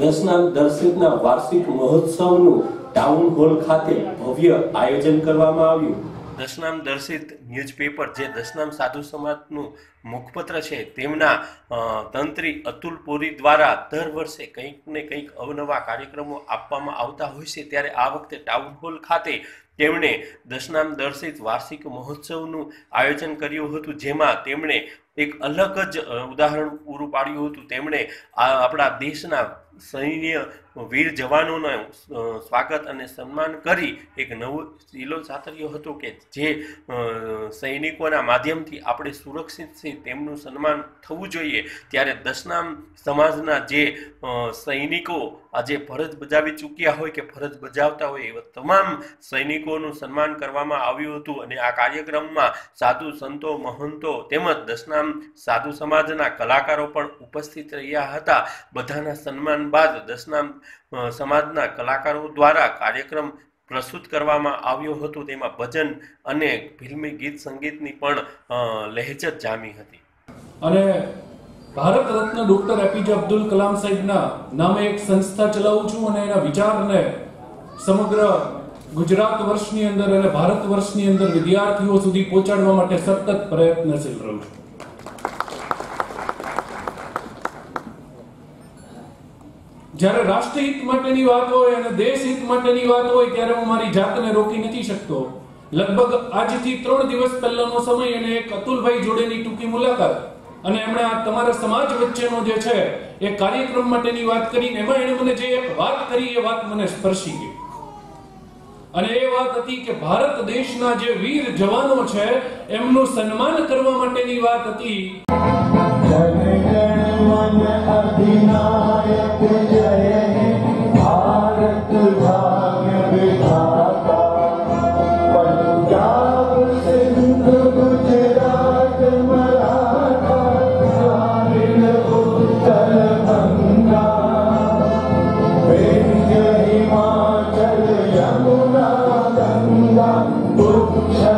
દશનામ દર્શિતના વાર્ષિક મહોત્સવનું town hall ખાતે ભવ્ય આયોજન કરવામાં આવ્યું. દશનામ દર્શિત ન્યૂઝપેપર જે દશનામ સાધુ સમાજનું મુખપત્ર છે, તેમના તંત્રી અતુલ પુરી દ્વારા દર વર્ષે કંઈક ને કંઈક અવનવા કાર્યક્રમો આપવામાં આવતા હોય છે. ત્યારે આ વખતે ટાઉન હોલ ખાતે તેમણે દશનામ દર્શિત વાર્ષિક મહોત્સવનું આયોજન કર્યું હતું, જેમાં તેમણે એક અલગ જ ઉદાહરણ પૂરું પાડ્યું હતું. તેમણે આપણા દેશના સૈન્ય વીર જવાનોનું સ્વાગત અને સન્માન કરી એક નવો શીલો સાતર્યો હતો કે જે સૈનિકોના માધ્યમથી આપણે સુરક્ષિત છીએ તેમનું સન્માન થવું જોઈએ. ત્યારે દશનામ સમાજના જે સૈનિકો આજે ફરજ બજાવી ચૂક્યા હોય કે ફરજ બજાવતા હોય, એવા તમામ સૈનિકોનું સન્માન કરવામાં આવ્યું હતું. અને આ કાર્યક્રમમાં સાધુ સંતો, મહંતો તેમજ દશનામ સાધુ સમાજના કલાકારો પણ ઉપસ્થિત રહ્યા હતા. બધાના સન્માન બાદ દશનામ સમાજના કલાકારો દ્વારા કાર્યક્રમ પ્રસ્તુત કરવામાં આવ્યું હતું. તેમાં ભજન અને ફિલ્મી ગીત સંગીતની પણ લહેજત જામી હતી. અને ભારત રત્ન ડોક્ટર એપીજે અબ્દુલ કલામ સાહેબના નામે એક સંસ્થા ચલાવું છું અને એના વિચારને સમગ્ર ગુજરાત વર્ષની અંદર અને ભારત વર્ષની અંદર વિદ્યાર્થીઓ સુધી પહોંચાડવા માટે સતત પ્રયત્નશીલ રહું છું. જ્યારે રાષ્ટ્રહિત માટેની વાત હોય અને દેશ હિત માટેની વાત હોય, ત્યારે હું મારી જાતને રોકી નથી શકતો. લગભગ આજથી ત્રણ દિવસ પહેલાનો સમય અને એક અતુલભાઈ જોડેની ટૂંકી મુલાકાત. અને એમણે આ તમારા સમાજ વચ્ચેનો જે છે, એ કાર્યક્રમ માટેની વાત કરી એમાં એણે મને જે એક વાત કરી, એ વાત મને સ્પર્શી ગઈ. અને એ વાત હતી કે ભારત દેશના જે વીર જવાનો છે, એમનું સન્માન કરવા માટેની વાત હતી. જન Yeah.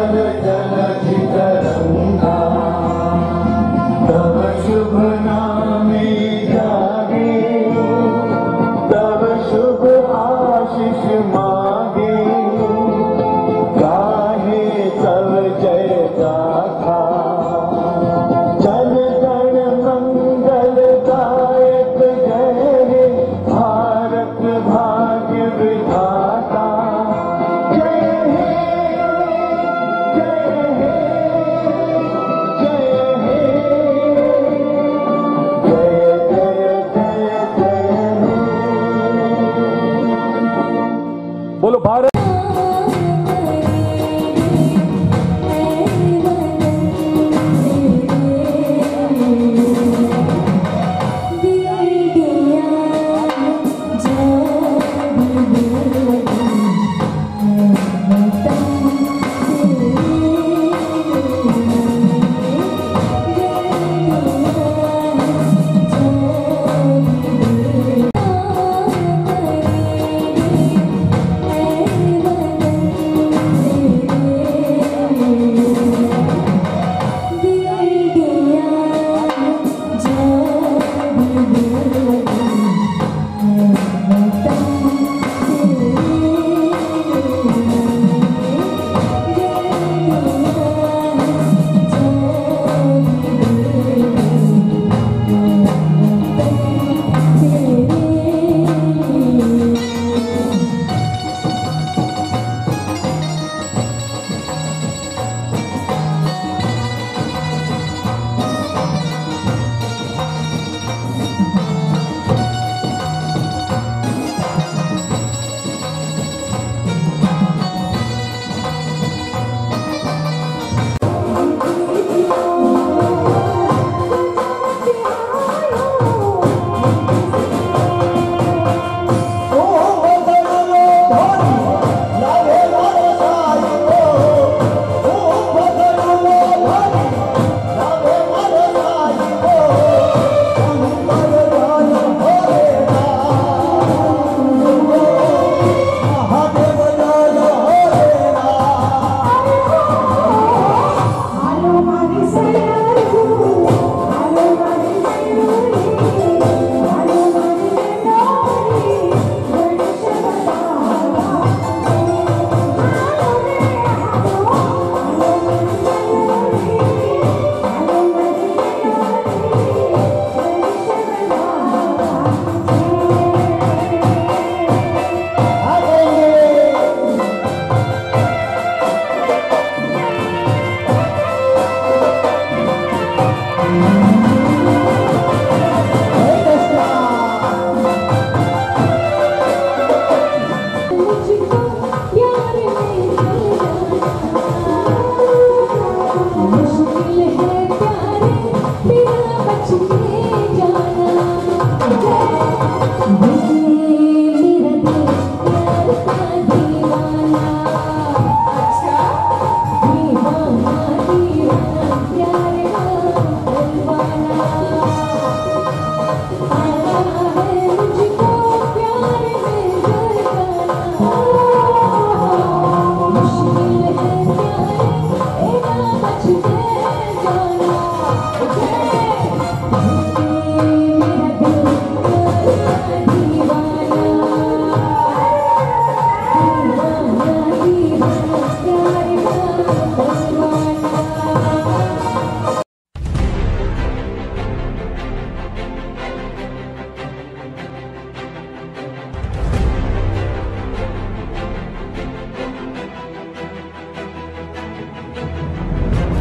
जय બોલો